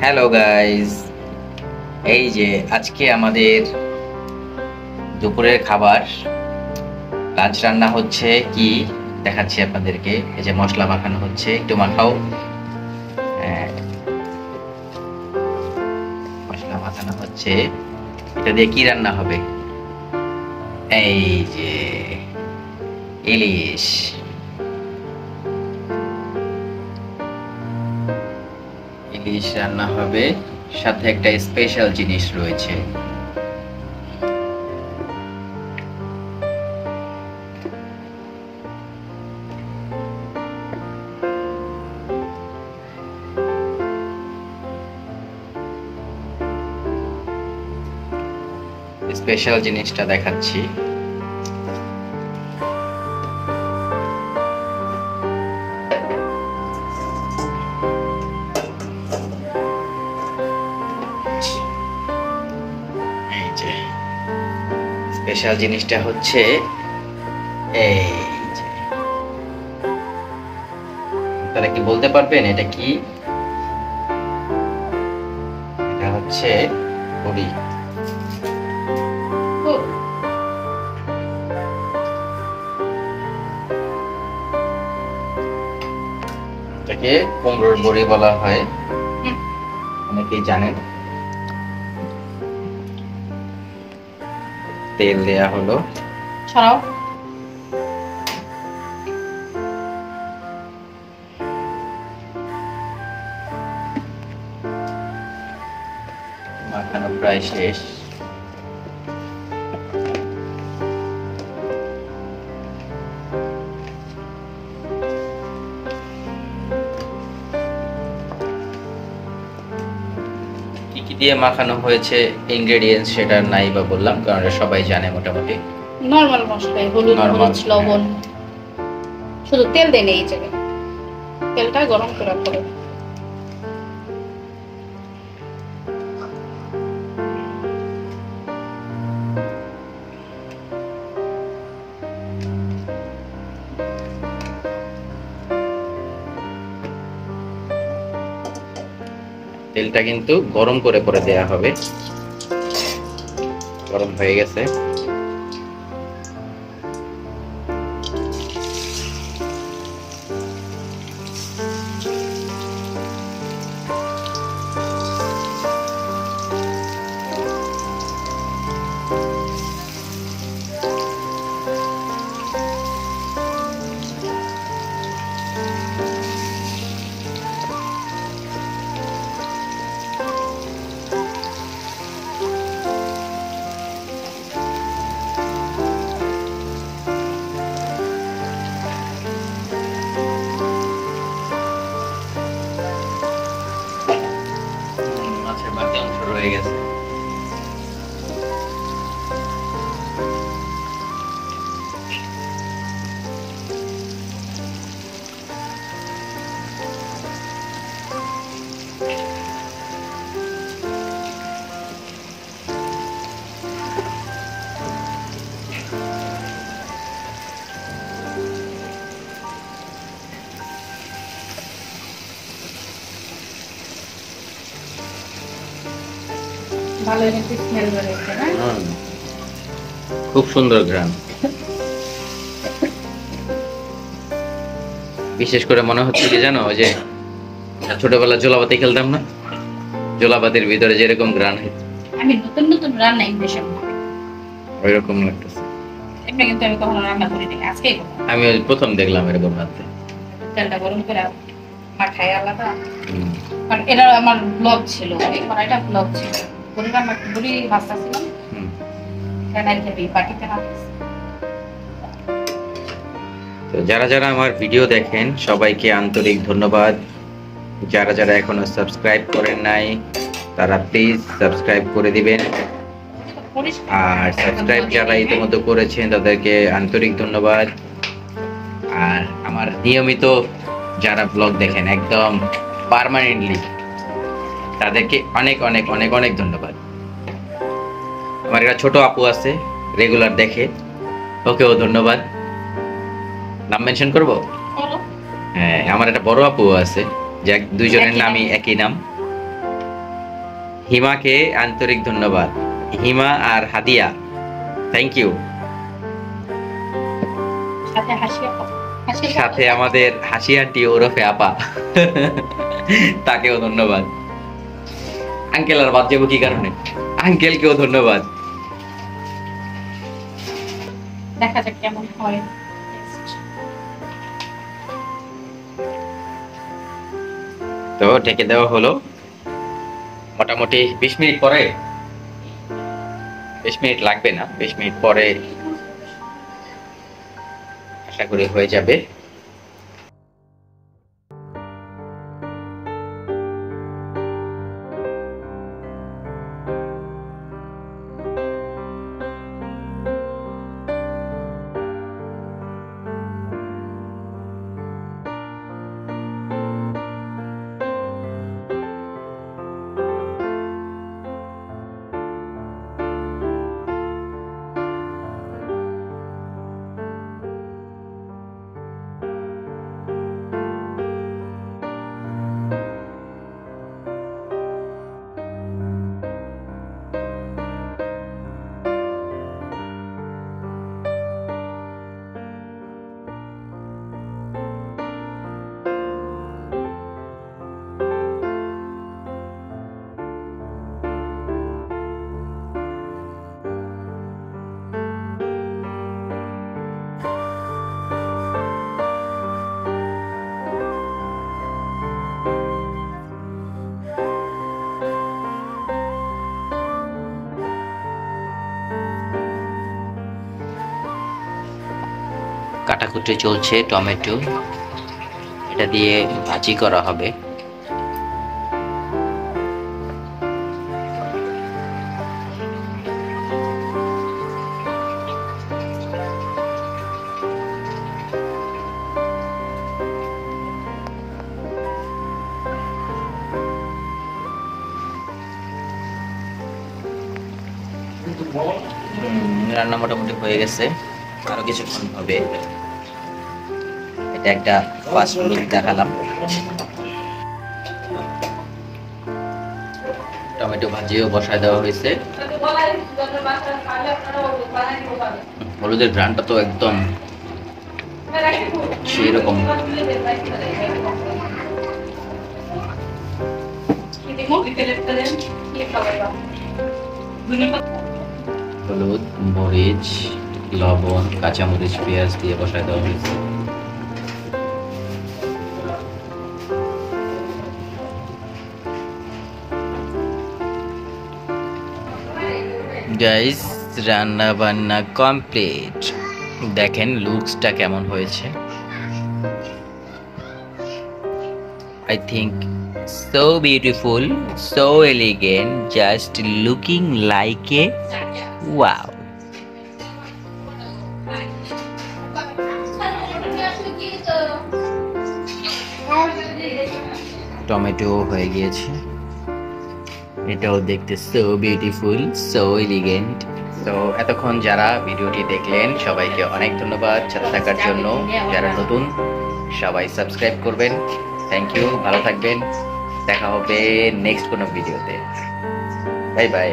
Hello guys এই যে আজকে আমাদের দুপুরের খাবার। লাঞ্চ রান্না হচ্ছে কি? দেখাচ্ছি আপনাদেরকে। এই যে মশলা মাখানো হচ্ছে। একটু মাখাও। হ্যাঁ। মশলা মাখানো হচ্ছে। এটা দিয়ে কি রান্না হবে? এই যে ইলিশ। ইলিশ রান্না হবে সাথে একটা স্পেশাল জিনিস রয়েছে। স্পেশাল জিনিসটা দেখাচ্ছি। স্পেশাল জিনিসটা হচ্ছে এই তারা কি বলতে পারবেন এটা কি? এটা হচ্ছে বড়ি এটাকে কুমড়োর বড়ি বলা হয়। অনেকেই জানেন। তেল দেয়া হলো। ছড়াও মাখানো প্রায় শেষ। দিয়ে মাখানো হয়েছে ইনগ্রেডিয়েন্টস সেটা নাই বা বললাম কারণ এটা সবাই জানে মোটামুটি। নরমাল মশলাই হলুদ মরিচ লবণ। শুধু তেল দেয় এই জায়গায়। তেলটা গরম করার রাখতে তেলটা কিন্তু গরম করে পরে দেয়া হবে। গরম হয়ে গেছে। ভালো কিন্তু স্মেল বেরোচ্ছে না খুব সুন্দর গ্রাম বিশেষ করে মনে হচ্ছে কি জানো যে ছোটবেলা জোলাবাতি খেলতাম না? জোলাবাতির ভিতরে যেরকম গ্রান আমি নতুন নতুন রান্না লাগতেছে। কিন্তু আমি কখনো রান্না করি নাই আজকেই আমি প্রথম দেখলাম এরকম রাতে তেলটা গরম করে আলাদা। কারণ এটা আমার ব্লগ ছিল এই কড়াইটা ব্লগ ছিল। বুড়ি ভাজটা ছিল। তো যারা যারা আমার ভিডিও দেখেন সবাইকে আন্তরিক ধন্যবাদ। যারা যারা এখনও সাবস্ক্রাইব করেন নাই তারা প্লিজ সাবস্ক্রাইব করে দিবেন। আর সাবস্ক্রাইব যারা ইতিমধ্যে করেছেন তাদেরকে আন্তরিক ধন্যবাদ। আর আমার নিয়মিত যারা ব্লগ দেখেন একদম পার্মানেন্টলি তাদেরকে অনেক অনেক অনেক অনেক ধন্যবাদ। আমার একটা ছোট আপু আছে রেগুলার দেখে। ওকেও ধন্যবাদ। নাম মেনশন করব? হ্যাঁ আমার একটা বড় আপু আছে যাক দুইজনের নামই নাম। একই নাম। হিমাকে আন্তরিক ধন্যবাদ। হিমা আর হাদিয়া থ্যাংক ইউ। সাথে। আমাদের হাসি আন্টি ওরফে আপা। তাকেও ধন্যবাদ। আঙ্কেল আর বাদ যাব কি কারণে? আঙ্কেলকেও ধন্যবাদ। দেখা যাক কেমন হয়। তো ঢেকে দেওয়া হলো। মোটামুটি বিশ মিনিট পরে। বিশ মিনিট লাগবে না বিশ মিনিট পরে। আশা করি হয়ে যাবে। কাটাকুটি চলছে টমেটো। এটা দিয়ে ভাজি করা হবে। রান্না মোটামুটি হয়ে গেছে। আরও কিছুক্ষণ হবে। একটা ফার্স্ট লুক দেখালাম। টমেটো ভাজিও বসায় দেওয়া হয়েছে। হলুদের গ্রানটা তো একদম সেরকম। হলুদ, মরিচ, লবণ, কাঁচামরিচ, পেঁয়াজ দিয়ে বসায় দেওয়া হয়েছে। গাইস রান্না বান্না কমপ্লিট দেখেন লুকসটা কেমন হয়েছে। I think so beautiful, so elegant, just looking like a wow. Tomato হয়ে গিয়েছে। এটাও দেখতে সো বিউটিফুল সো এলিগেন্ট তো এতক্ষণ যারা ভিডিওটি দেখলেন, সবাইকে অনেক ধন্যবাদ সাথে থাকার জন্য। যারা নতুন, সবাই সাবস্ক্রাইব করবেন। থ্যাংক ইউ ভালো থাকবেন। দেখা হবে নেক্সট কোনো ভিডিওতে। Bye bye